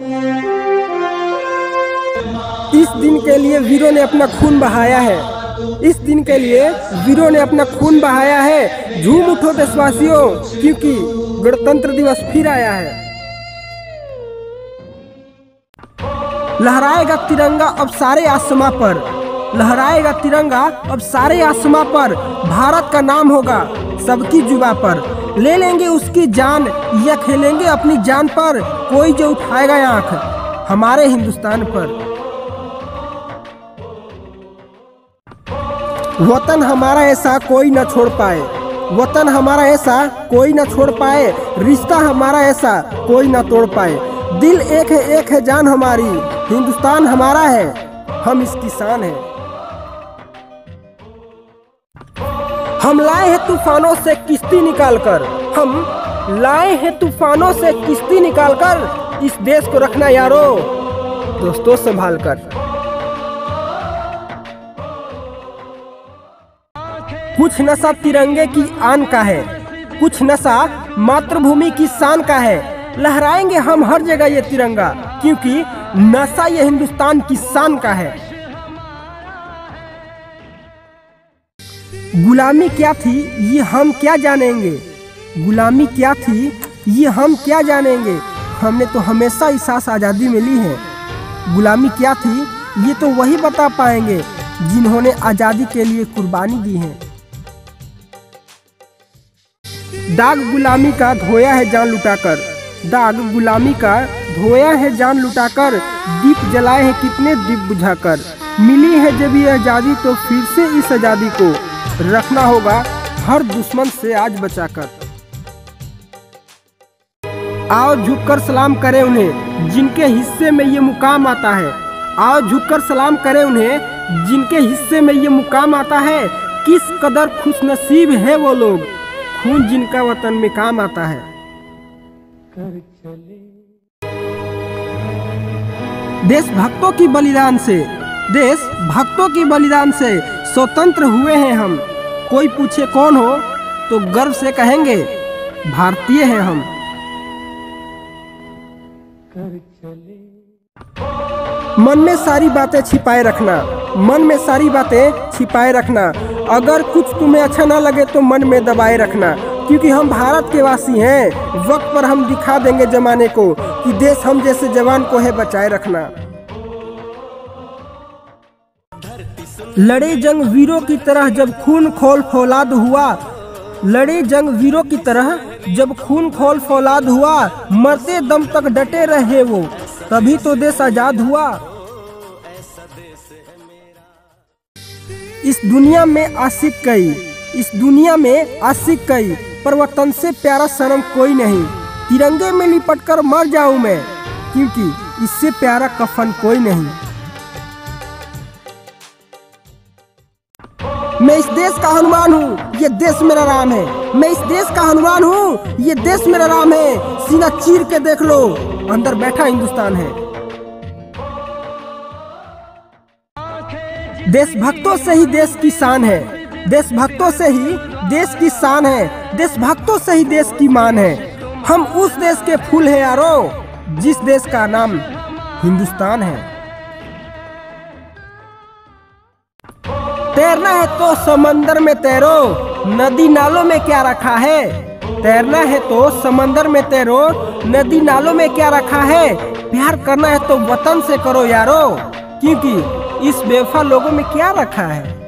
इस दिन के लिए वीरों ने अपना खून बहाया है। इस दिन के लिए वीरों ने अपना खून बहाया है। झूम उठो देशवासियों, क्योंकि गणतंत्र दिवस फिर आया है। लहराएगा तिरंगा अब सारे आसमां पर। लहराएगा तिरंगा अब सारे आसमां पर। भारत का नाम होगा सबकी जुबा पर। ले लेंगे उसकी जान या खेलेंगे अपनी जान पर, कोई जो उठाएगा आँख हमारे हिंदुस्तान पर। वतन हमारा ऐसा कोई न छोड़ पाए, वतन हमारा ऐसा कोई न छोड़ पाए, रिश्ता हमारा ऐसा कोई न तोड़ पाए। दिल एक है एक है जान हमारी, हिंदुस्तान हमारा है, हम इस किसान है। हम लाए हैं तूफानों से किश्ती निकालकर। हम लाए हैं तूफानों से किश्ती निकालकर इस देश को रखना यारो। दोस्तों, संभाल कर। कुछ नशा तिरंगे की आन का है। कुछ नशा मातृभूमि की शान का है। लहराएँगे हम हर जगह ये तिरंगा, क्योंकि नशा ये हिंदुस्तान की शान का है। गुलामी क्या थी, ये हम क्या जानेंगे? गुलामी क्या थी, ये हम क्या जानेंगे? हमने तो हमेशा एहसास आज़ादी में ली है। गुलामी क्या थी, ये तो वही बता पाएँगे, जिन्होंने आज़ादी के लिए कुर्बानी दी है। दाग गुलामी का धोया है जान लुटाकर। दाग गुलामी का धोया है जान लुटाकर। दीप जलाए हैं कितने दीप बुझाकर। मिली है जब ये आज़ादी तो फिर से इस आज़ादी को। रखना होगा। हर दुश्मन से आज बचाकर। आओ झुककर सलाम करें उन्हें जिनके हिस्से में ये मुकाम आता है। आओ झुककर सलाम करें उन्हें जिनके हिस्से में ये मुकाम आता है। किस कदर खुशनसीब है वो लोग। खून जिनका वतन में काम आता है। देश भक्तों की बलिदान से देश भक्तों की बलिदान से स्वतंत्र हुए हैं हम। कोई पूछे कौन हो तो गर्व से कहेंगे, भारतीय हैं हम। मन में सारी बातें छिपाए रखना, मन में सारी बातें छिपाए रखना। अगर कुछ तुम्हें अच्छा ना लगे तो मन में दबाए रखना, क्योंकि हम भारत के वासी हैं। वक्त पर हम दिखा देंगे जमाने को, कि देश हम जैसे जवान को है, बचाए रखना। लड़े जंग वीरों की तरह जब खून खोल फौलाद हुआ, लड़े जंग वीरों की तरह जब खून खोल फौलाद हुआ, मरते दम तक डटे रहे वो, तभी तो देश आज़ाद हुआ। इस दुनिया में आशिक कई, इस दुनिया में आशिक कई, पर वतन से प्यारा सनम कोई नहीं। तिरंगे में लिपट कर मर जाऊँ मैं, क्योंकि इससे प्यारा कफन कोई नहीं। मैं इस देश का हनुमान हूँ, ये देश मेरा राम है। मैं इस देश का हनुमान हूँ, ये देश मेरा राम है। सीना चीर के देख लो, अंदर बैठा हिंदुस्तान है। देशभक्तों से ही देश की शान है। देशभक्तों से ही देश की शान है। देशभक्तों से ही देश की मान है। हम उस देश के फूल हैं यारो, जिस देश का नाम हिंदुस्तान है। तैरना है तो समंदर में तैरो। नदी नालों में क्या रखा है? तैरना है तो समंदर में तैरो। नदी नालों में क्या रखा है? प्यार करना है तो वतन से करो यारो। क्योंकि इस बेवफा लोगों में क्या रखा है?